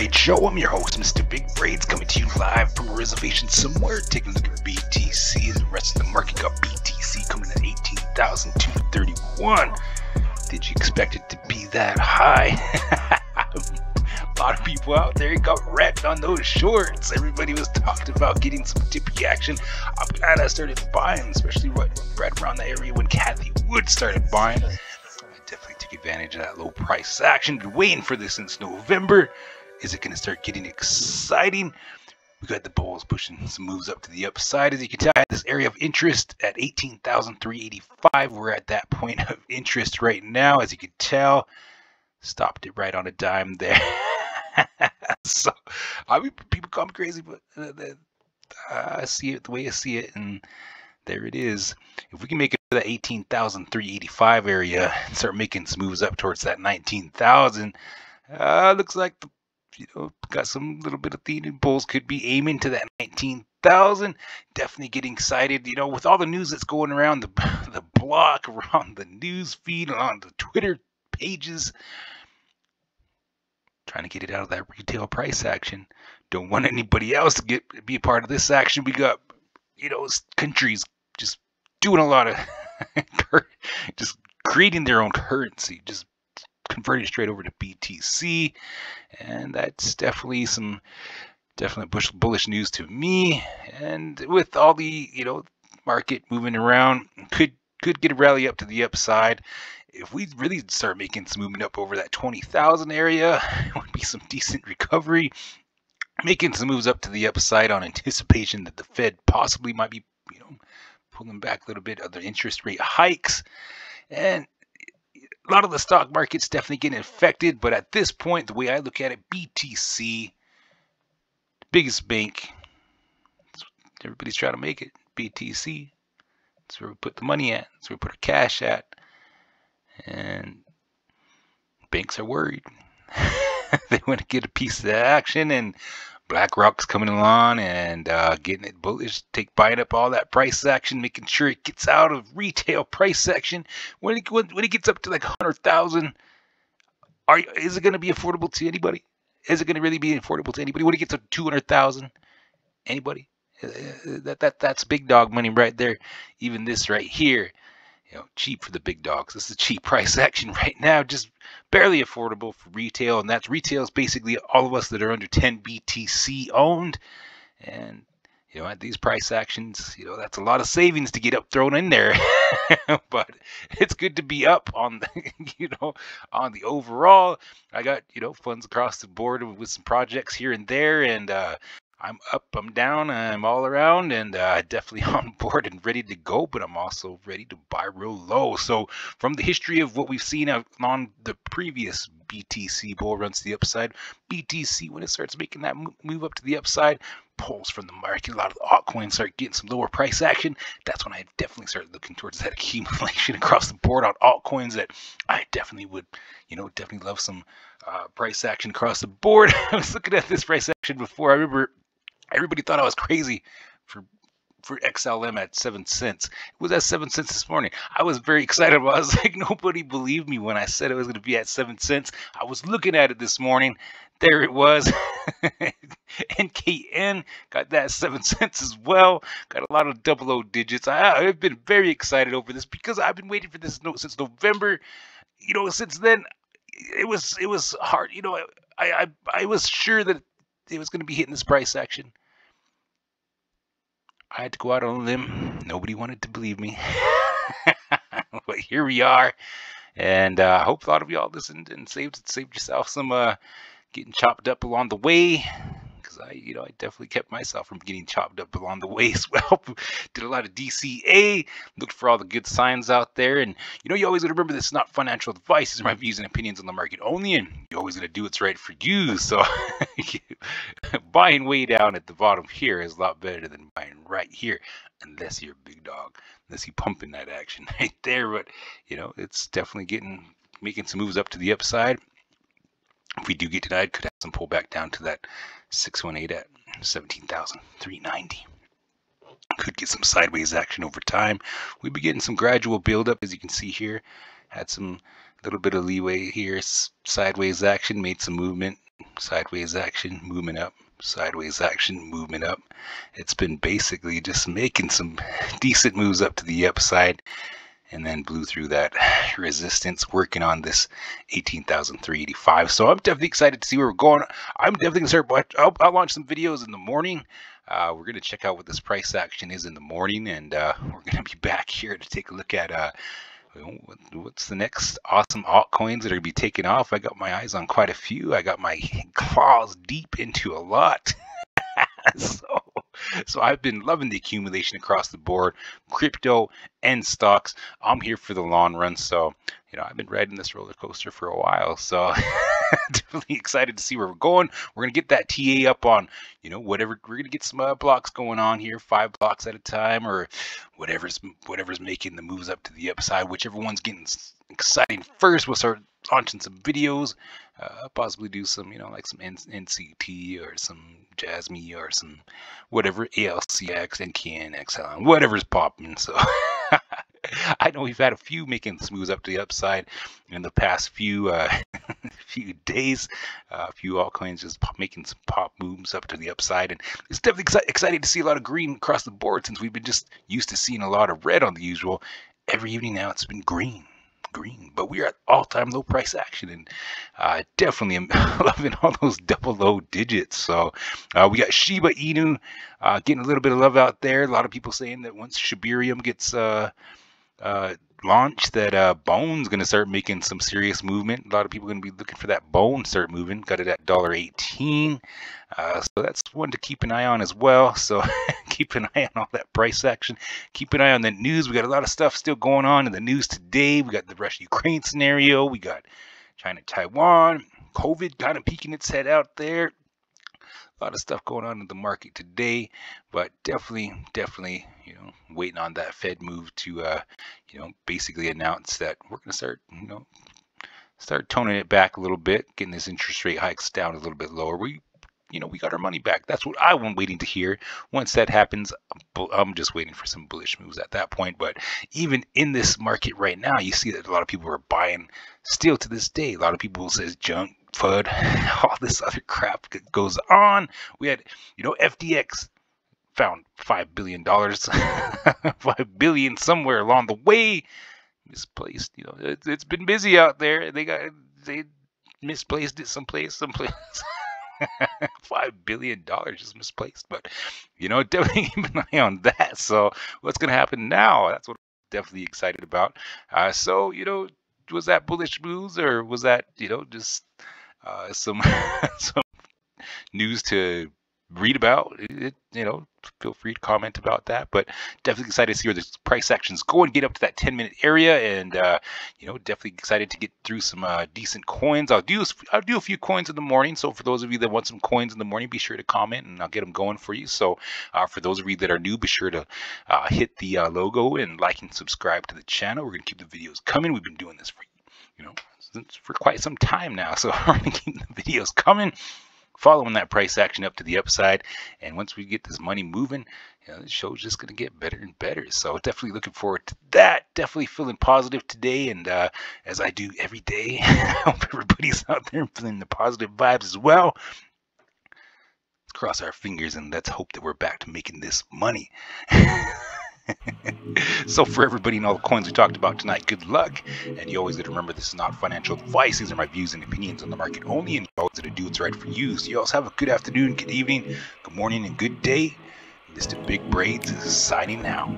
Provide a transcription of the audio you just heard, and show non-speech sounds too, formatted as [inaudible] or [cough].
Braid Show. I'm your host, Mr. Big Braids, coming to you live from a reservation somewhere. Taking a look at BTC and the rest of the market. Got BTC coming at 18,231. Did you expect it to be that high? [laughs] a lot of people out there got wrecked on those shorts. Everybody was talking about getting some dippy action. I'm glad I started buying, especially right, right around the area when Cathie Wood started buying I definitely took advantage of that low price action. Been waiting for this since November. Is it going to start getting exciting? We got the bulls pushing some moves up to the upside. As you can tell, I had this area of interest at 18,385. We're at that point of interest right now. As you can tell, stopped it right on a dime there. [laughs] so, I mean, people call me crazy, but uh, I see it the way I see it, and there it is. If we can make it to that 18,385 area and start making some moves up towards that 19,000, uh, looks like the, you know got some little bit of theme bulls could be aiming to that 19,000. Definitely getting excited. You know, with all the news that's going around the [laughs] the block, around the news feed, on the Twitter pages, trying to get it out of that retail price action. Don't want anybody else to get be a part of this action. We got you know countries just doing a lot of [laughs] just creating their own currency, just converting straight over to BTC, and that's definitely some definitely bullish news to me. And with all the you know market moving around, could could get a rally up to the upside. If we really start making some movement up over that 20,000 area, it [laughs] would be some decent recovery. Making some moves up to the upside on anticipation that the Fed possibly might be, you know, pulling back a little bit of the interest rate hikes. And a lot of the stock market's definitely getting affected, but at this point, the way I look at it, BTC, biggest bank, everybody's trying to make it. BTC, that's where we put the money at. That's where we put our cash at. And banks are worried. [laughs] they want to get a piece of the action, and BlackRock's coming along and uh, getting it bullish, take buying up all that price action, making sure it gets out of retail price section. When it when, when it gets up to like hundred thousand, are is it going to be affordable to anybody? Is it going to really be affordable to anybody? When it gets to two hundred thousand, anybody? Uh, that that that's big dog money right there. Even this right here, you know, cheap for the big dogs. This is a cheap [laughs] price action right now, just barely affordable for retail, and that's retail is basically all of us that are under 10 BTC owned, and you know, at these price actions, you know, that's a lot of savings to get up thrown in there. [laughs] but it's good to be up on the, [laughs] you know, on the overall. I got, you know, funds across the board with some projects here and there, and uh, I'm up, I'm down, I'm all around, and uh, [laughs] definitely on board and ready to go. But I'm also ready to buy real low. So from the history of what we've seen on the previous BTC bull runs to the upside, BTC when it starts making that move up to the upside, pulls from the market. A lot of the altcoins start getting some lower price action. That's when I definitely start looking towards that [laughs] accumulation across the board on altcoins that I definitely would, you know, definitely love some uh, price action across the board. [laughs] I was looking at this price action before. I remember Everybody thought I was crazy for for XLM at seven cents. It was at seven cents this morning. I was very excited. I was [laughs] like, nobody believed me when I said it was going to be at seven cents. I was looking at it this morning. There it was. [laughs] NKN got that [laughs] seven cents as well. Got a lot of double O digits. I, I've been very excited over this because I've been waiting for this note since November. You know, since then, it was it was hard. You know, I I, I was sure that it was going to be hitting this price action. I had to go out on a limb. Nobody wanted to believe me. [laughs] but here we are. And uh, I hope a lot of y'all listened and saved saved yourself some uh, getting chopped up along the way. I, you know, I definitely kept myself from getting chopped up along the [laughs] way as well. Did a lot of DCA, looked for all the good signs out there. And, you know, you always got to remember this is not financial advice. These are my views and opinions on the market only. And you're always to do what's right for you. So [laughs] buying way down at the bottom here is a lot better than buying right here. Unless you're a big dog, unless you're pumping that action [laughs] right there. But, you know, it's definitely getting, making some moves up to the upside if we do get denied, could have some pull back down to that 618 at 17,390. Could get some sideways action over time. We've been getting some gradual buildup, as you can see here. Had some little bit of leeway here, sideways action, made some movement, sideways action, movement up, sideways action, movement up. It's been basically just making some [laughs] decent moves up to the upside and then blew through that [sighs] resistance working on this 18,385. So I'm definitely excited to see where we're going. I'm definitely going to start, I'll, I'll, launch some videos in the morning. Uh, we're going to check out what this price action is in the morning and uh, [laughs] we're going to be back here to take a look at uh, what's the next awesome altcoins that are going to be taking off. I got my eyes on quite a few. I got my [laughs] claws deep into a lot. [laughs] so so I've been loving the accumulation across the board, crypto and stocks. I'm here for the long run, so you know I've been riding this roller coaster for a while. So [laughs] definitely excited to see where we're going. We're gonna get that TA up on you know whatever. We're gonna get some uh, blocks going on here, five blocks at a time, or whatever's whatever's making the moves up to the upside. Whichever one's getting exciting first, we'll start launching some videos. Uh, possibly do some, you know, like some NCT or some Jasmy or some whatever ALCX and KNXL, whatever's popping. So [laughs] I know we've had a few making this moves up to the upside in the past few uh, [laughs] few days. Uh, a few altcoins just pop, making some pop moves up to the upside, and it's definitely exci exciting to see a lot of green across the board since we've been just used to seeing a lot of red on the usual. Every evening now it's been green green, but we are at all-time low price action, and uh, definitely am [laughs] loving all those double low digits. So uh, we got Shiba Inu uh, getting a little bit of love out there. A lot of people saying that once Shibarium gets uh, uh, launch that uh, Bone's going to start making some serious movement. A lot of people going to be looking for that Bone start moving. Got it at dollar eighteen, uh, so that's one to keep an eye on as well. So [laughs] keep an eye on all that price action. Keep an eye on the news. We got a lot of stuff still going on in the news today. We got the Russia-Ukraine scenario. We got China-Taiwan. COVID kind of peeking its head out there a lot of stuff going on in the market today, but definitely, definitely, you know, waiting on that Fed move to, uh, you know, basically announce that we're going to start, you know, start toning it back a little bit, getting this interest rate hikes down a little bit lower. We, you know, we got our money back. That's what I'm waiting to hear. Once that happens, I'm just waiting for some bullish moves at that point. But even in this market right now, you see that a lot of people are buying still to this day. A lot of people says junk FUD, [laughs] all this other crap goes on. We had, you know, FTX found five billion dollars, [laughs] five billion somewhere along the way, misplaced. You know, it, has been busy out there. They got they misplaced it someplace, someplace. [laughs] [laughs] five billion dollars is misplaced, but you know, [laughs] definitely keep an eye on that. So, what's gonna happen now? That's what I'm definitely excited about. Uh, so, you know, was that bullish news or was that you know just uh, some [laughs] some news to read about. It, you know, feel free to comment about that. But definitely excited to see where the price actions go and get up to that 10 minute area. And uh, you know, definitely excited to get through some uh, decent coins. I'll do I'll do a few coins in the morning. So for those of you that want some coins in the morning, be sure to comment and I'll get them going for you. So uh, for those of you that are new, be sure to uh, hit the uh, logo and like and subscribe to the channel. We're gonna keep the videos coming. We've been doing this for you know for quite some time now. [laughs] So going to keep the videos coming, following that price action up to the upside. And once we get this money moving, you know, the show's just going to get better and better. So definitely looking forward to that. Definitely feeling positive today. And uh, as I do every day, [laughs] I hope everybody's out there feeling the positive vibes as well. Let's cross our fingers and let's hope that we're back to making this money. [laughs] so for everybody and all the coins we talked about tonight, good luck. And you always got to remember this is not financial advice. These are my views and opinions on the market only, and you always to do what's right for you. So you always have a good afternoon, good evening, good morning, and good day. Mr. Big Braids is signing you.